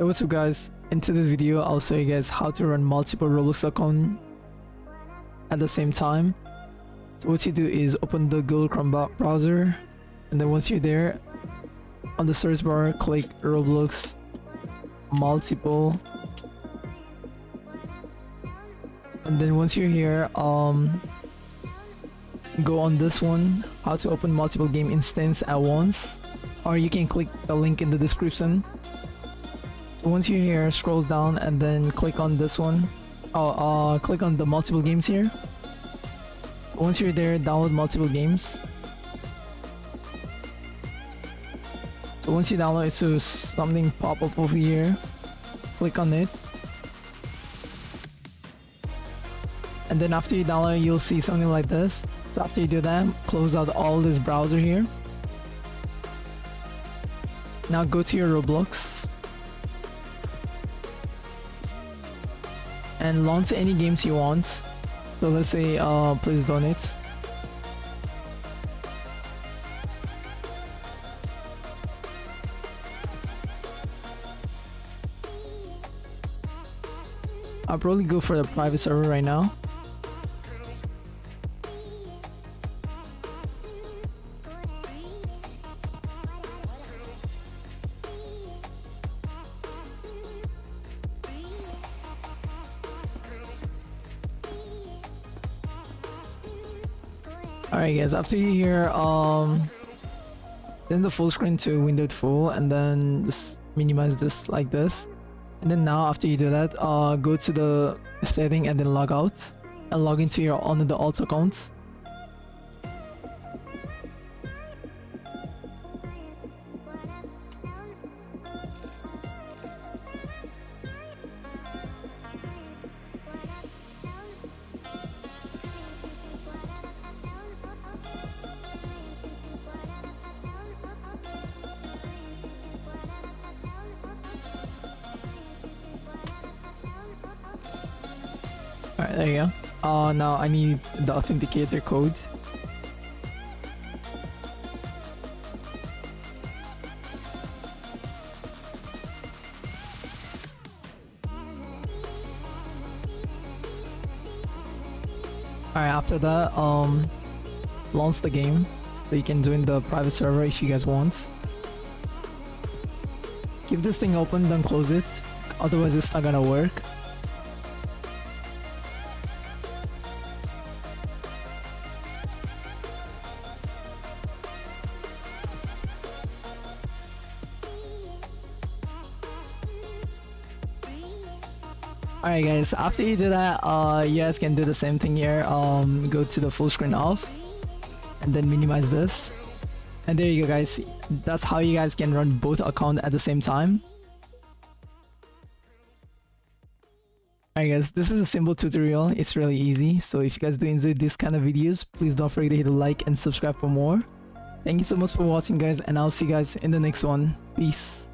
Hey what's up guys, in today's video I'll show you guys how to run multiple Roblox account at the same time. So what you do is open the Google Chrome browser and then once you're there on the search bar click Roblox multiple. And then once you're here um go on this one how to open multiple game instance at once. Or you can click the link in the description once you're here scroll down and then click on this one. Oh uh click on the multiple games here. Once you're there download multiple games. So once you download it so something pop up over here. Click on it. And then after you download you'll see something like this. So after you do that close out all this browser here. Now go to your Roblox and launch any games you want. So let's say uh, please donate. I'll probably go for the private server right now Alright guys, after you hear um then the full screen to windowed full and then just minimize this like this. And then now after you do that, uh go to the setting and then log out and log into your on the alt account. Alright, there you go. Uh, now I need the authenticator code. Alright, after that, um, launch the game. So you can join the private server if you guys want. Keep this thing open, don't close it. Otherwise it's not gonna work. Alright guys, after you do that, uh, you guys can do the same thing here. Um, go to the full screen off and then minimize this. And there you go guys, that's how you guys can run both accounts at the same time. Alright guys, this is a simple tutorial, it's really easy. So if you guys do enjoy this kind of videos, please don't forget to hit a like and subscribe for more. Thank you so much for watching guys and I'll see you guys in the next one. Peace.